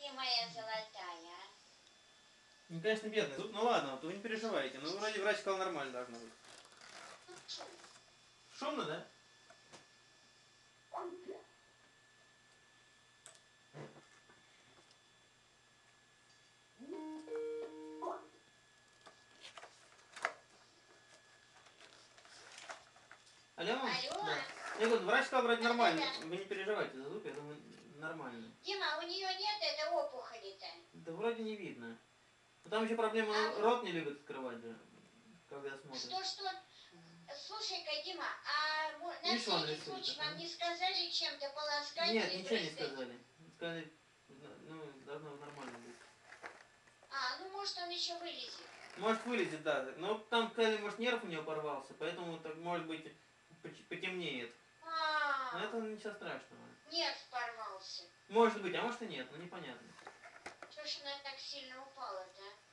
Ты моя золотая. Ну, конечно, бедный. Тут, ну ладно, вот вы не переживайте. Ну, вроде врач сказал, нормально должно быть. Шумно, да? Алло? Алло? Да. Я говорю, врач сказал, вроде нормально. Вы не переживайте за зуб, я думаю, нормально. Дима, у нее нет этой опухоли-то. Да вроде не видно. Но там еще проблема, А? рот не любит открывать же, когда смотрит. Что, что? Слушай-ка, Дима, а на он всякий случай вам не сказали чем-то полоскать Нет, ничего не брызгать? сказали. Сказали, ну, должно нормально быть. А, ну может он еще вылезет. Может вылезет, да. Но там сказали, может нерв у нее порвался, поэтому так может быть потемнеет. А, Но это ничего страшного. Нерв порвался. Может быть, а может и нет, ну непонятно. Что ж она так сильно так. Ой.